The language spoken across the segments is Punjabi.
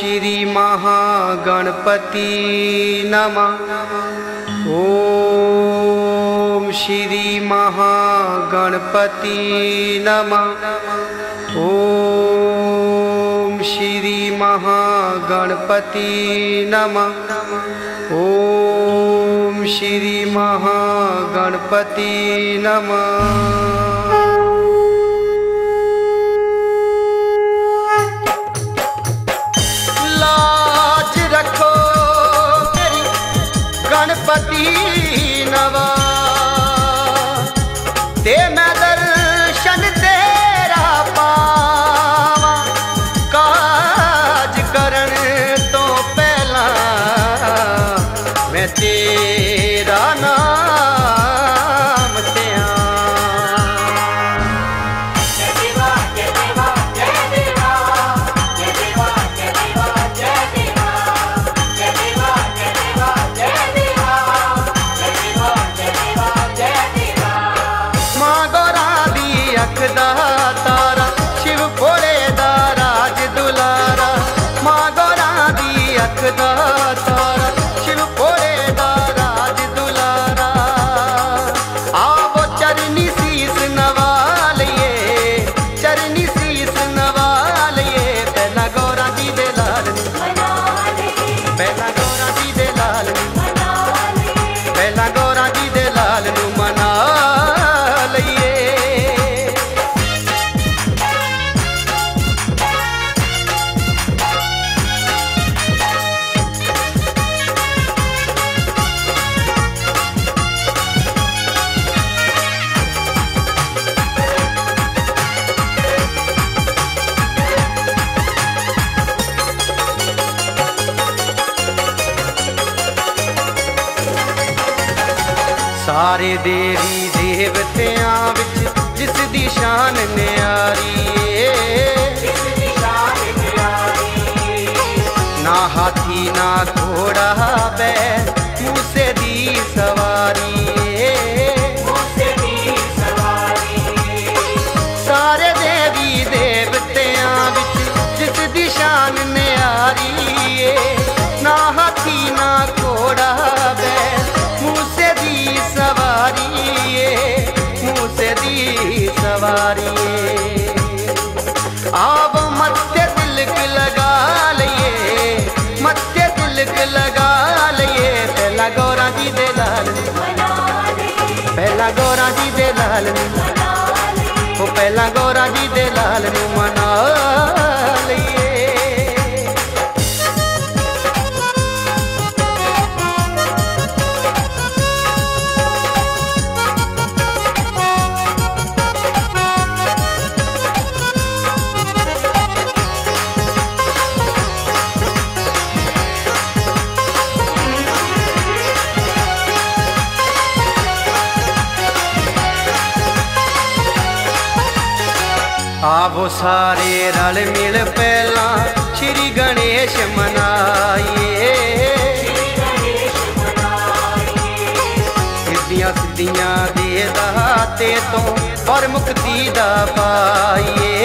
श्रीमहागणपति नमः। ॐ श्रीमहागणपति नमः। ॐ श्रीमहागणपति नमः। ॐ श्रीमहागणपति नमः। पति da ਸਾਰੇ ਦੇਵੀ ਦੇਵਤਿਆਂ ਵਿੱਚ ਜਿਸ ਦੀ ਸ਼ਾਨ ਨੇ ਜੀ ਦੇ ਲਾਲ ਨੂੰ ਉਹ ਪਹਿਲਾ ਗੋਰਾ ਜੀ ਦੇ ਲਾਲ ਨੂੰ ਮਨਾ ਆਵੋ ਸਾਰੇ ਰਲ ਮਿਲ ਪਹਿਲਾਂ, ਸ਼੍ਰੀ ਗਣੇਸ਼ ਮਨਾਈਏ। ਸਿੱਧੀਆਂ ਸਿੱਧੀਆਂ ਦੇ ਦਾਤੇ ਤੋਂ ਪਰ ਮੁਕਤੀ ਦਾ ਪਾਈਏ।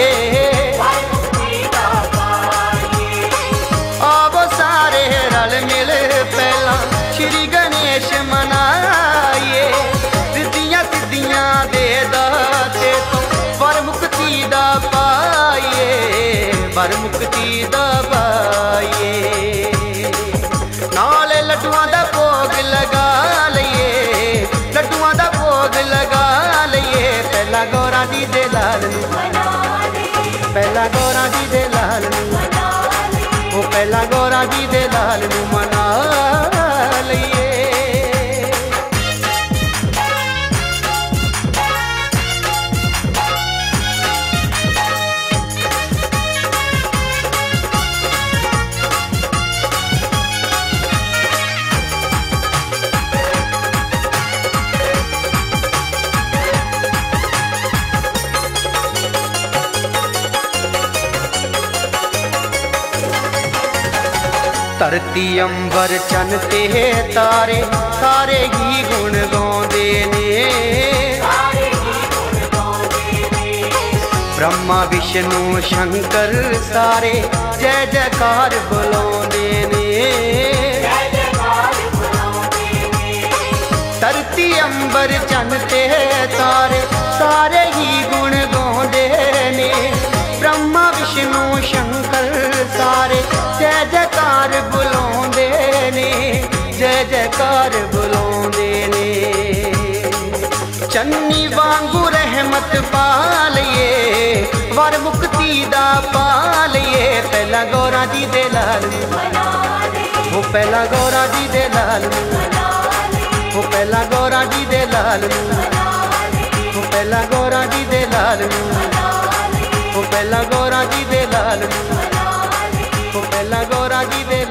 ਮੁਕਤੀ ਦਾ ਪਾਈਏ। ਨਾਲੇ ਲੱਡੂਆਂ ਦਾ ਭੋਗ ਲਗਾ ਲਈਏ। ਲੱਡੂਆਂ ਦਾ ਭੋਗ ਲਗਾ ਲਈਏ। ਪਹਿਲਾ ਗੋਰਾ ਦੀ ਦੇ ਲਾਲ ਨੂੰ। ਪਹਿਲਾ ਗੋਰਾ ਦੀ ਦੇ ਲਾਲ ਨੂੰ। ਉਹ ਪਹਿਲਾ ਗੋਰਾ ਦੀ ਦੇ ਲਾਲ ਨੂੰ ਮਨਾ धरती अंबर चन ते तारे सारे ही गुण गाँदे ने ब्रह्मा विष्णु शंकर सारे जय जयकार बुलाने ने धरती अंबर चन ते तारे सारे ही गुण गाँदे ने ब्रह्मा विष्णु ਵਾਂਗੂ ਰਹਿਮਤ ਪਾ ਲਈਏ, ਵਰ ਮੁਕਤੀ ਦਾ ਪਾ ਲਈਏ। ਪਹਿਲਾ ਗੋਰਾ ਜੀ ਦੇ ਲਾਲ ਉਹ ਪਹਿਲਾ ਗੋਰਾ ਜੀ ਦੇ ਲਾਲ ਉਹ ਪਹਿਲਾ ਗੋਰਾ ਜੀ ਦੇ ਲਾਲ ਉਹ ਪਹਿਲਾ ਗੋਰਾ ਜੀ ਦੇ ਲਾਲ ਉਹ ਪਹਿਲਾ ਗੋਰਾ ਜੀ ਦੇ ਲਾਲ ਉਹ ਪਹਿਲਾ ਗੋਰਾ ਜੀ ਦੇ